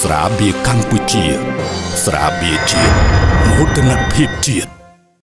ស្រាបៀរកម្ពុជា ស្រាបៀរជាតិមោទនភាពជាតិ